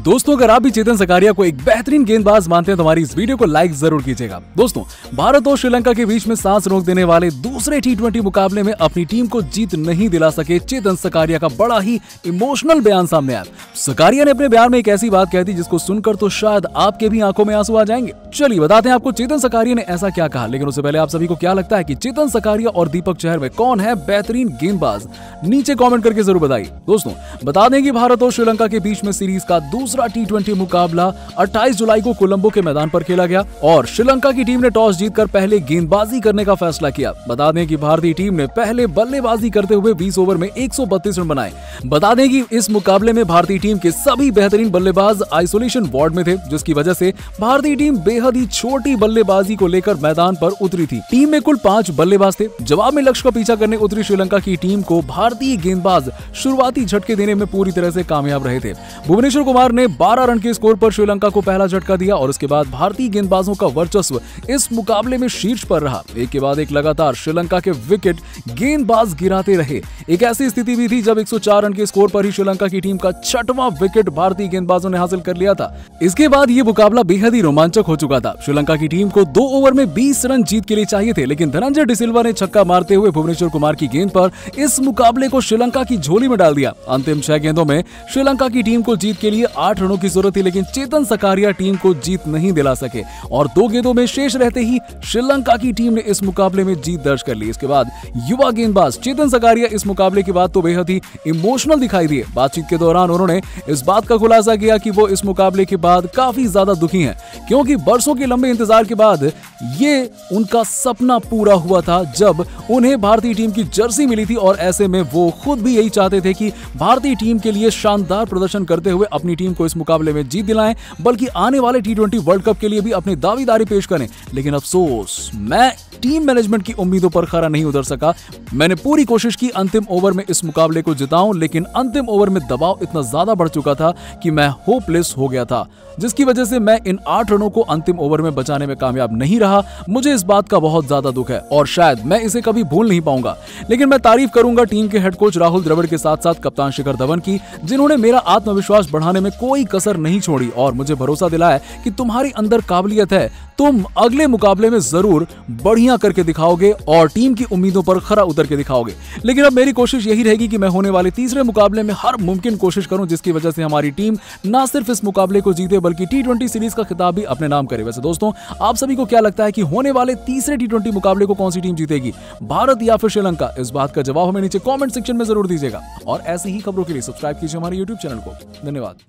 दोस्तों, अगर आप भी चेतन सकारिया को एक बेहतरीन गेंदबाज मानते हैं तो हमारी इस वीडियो को लाइक ज़रूर कीजिएगा। दोस्तों, भारत और श्रीलंका के बीच में सांस रोक देने वाले दूसरे टी मुकाबले में अपनी टीम को जीत नहीं दिला सके चेतन सकारिया का बड़ा ही इमोशनल बयान सामने आया। सकारिया ने अपने बयान में एक ऐसी बात कह दी, जिसको सुनकर तो शायद आपके भी आँखों में आँसू आ जाएँगे। चलिए, बताते हैं आपको चेतन सकारिया ने ऐसा क्या कहा। लेकिन उससे पहले आप सभी को क्या लगता है की चेतन सकारिया और दीपक चहर में कौन है बेहतरीन गेंदबाज? नीचे कॉमेंट करके ज़रूर बताइए। दोस्तों, बता दें कि भारत और श्रीलंका के बीच में सीरीज़ का दूसरा टी ट्वेंटी मुकाबला 28 जुलाई को कोलंबो के मैदान पर खेला गया और श्रीलंका की टीम ने टॉस जीतकर पहले गेंदबाजी करने का फैसला किया। बता दें कि भारतीय टीम ने पहले बल्लेबाजी करते हुए 20 ओवर में 132 रन बनाए। बता दें कि इस मुकाबले में भारतीय टीम के सभी बेहतरीन बल्लेबाज आइसोलेशन वार्ड में थे, जिसकी वजह से भारतीय टीम बेहद ही छोटी बल्लेबाजी को लेकर मैदान पर उतरी थी। टीम में कुल पाँच बल्लेबाज थे। जवाब में लक्ष्य का पीछा करने उतरी श्रीलंका की टीम को भारतीय गेंदबाज शुरुआती झटके देने में पूरी तरह से कामयाब रहे थे। भुवनेश्वर कुमार ने 12 रन के स्कोर पर श्रीलंका को पहला झटका दिया और उसके बाद भारतीय गेंदबाजों का वर्चस्व इस मुकाबले में शीर्ष पर रहा। एक के बाद एक लगातार श्रीलंका के विकेट गेंदबाज गिराते रहे। एक ऐसी स्थिति भी थी जब 104 रन के स्कोर पर ही श्रीलंका की टीम का छठवां विकेट भारतीय गेंदबाजों ने हासिल कर लिया था। इसके बाद ये मुकाबला बेहद ही रोमांचक हो चुका था। श्रीलंका की टीम को दो ओवर में 20 रन जीत के लिए चाहिए थे, लेकिन धनंजय डिसिल्वा ने छक्का मारते हुए भुवनेश्वर कुमार की गेंद पर इस मुकाबले को श्रीलंका की झोली में डाल दिया। अंतिम छह गेंदों में श्रीलंका की टीम को जीत के लिए आठ रनों की ज़रूरत थी, लेकिन चेतन सकारिया टीम को जीत नहीं दिला सके। और दो गेंदों में शेष रहते ही श्रीलंका की टीम ने इस मुकाबले में जीत दर्ज कर ली। इसके बाद युवा गेंदबाज चेतन सकारिया इस मुकाबले के बाद तो बेहद ही इमोशनल दिखाई दिए। बातचीत के दौरान उन्होंने इस बात का खुलासा किया कि वो इस मुकाबले के बाद काफ़ी ज़्यादा दुखी हैं, क्योंकि बरसों के लंबे इंतज़ार के बाद ये उनका सपना पूरा हुआ था जब उन्हें भारतीय टीम की जर्सी मिली थी और ऐसे में वो खुद भी यही चाहते थे कि भारतीय टीम के लिए शानदार प्रदर्शन करते हुए अपनी टीम को इस मुकाबले में जीत दिलाएँ, बल्कि आने वाले टी वर्ल्ड कप के लिए भी अपनी दावेदारी पेश करें। लेकिन अफसोस, मैं टीम मैनेजमेंट की उम्मीदों पर खरा नहीं उतर सका। मैंने पूरी कोशिश की अंतिम ओवर में इस मुकाबले को जिताऊं, लेकिन अंतिम ओवर में दबाव इतना ज़्यादा बढ़ चुका था कि मैं होपलेस हो गया था, जिसकी वजह से मैं इन आठ रनों को अंतिम ओवर में बचाने में कामयाब नहीं रहा। मुझे इस बात का बहुत ज़्यादा दुख है, और शायद मैं इसे कभी भूल नहीं पाऊँगा। लेकिन मैं तारीफ़ करूँगा टीम के हेड कोच राहुल द्रविड़ के साथ साथ कप्तान शिखर धवन की, जिन्होंने मेरा आत्मविश्वास बढ़ाने में कोई कसर नहीं छोड़ी, और मुझे भरोसा दिलाया कि तुम्हारी अंदर काबिलियत है। तुम अगले मुकाबले में ज़रूर बढ़िया करके दिखाओगे और टीम की उम्मीदों पर खरा उतर के दिखाओगे। लेकिन अब मेरी कोशिश यही रहेगी कि मैं होने वाले तीसरे मुकाबले में हर मुमकिन कोशिश करूँ, जिसकी वजह से हमारी टीम ना सिर्फ़ इस मुकाबले को जीते, बल्कि टी सीरीज़ का खिताब भी अपने नाम करे। वैसे दोस्तों, आप सभी को क्या लगता है कि होने वाले तीसरे टी मुकाबले को कौन सी टीम जीतेगी? भारत या फिर श्रीलंका? इस बात का जवाब हमें नीचे कॉमेंट सेक्शन में ज़रूर दीजिएगा। और ऐसी ही खबरों के लिए सब्सक्राइब कीजिए हमारे यूट्यूब चैनल को। धन्यवाद।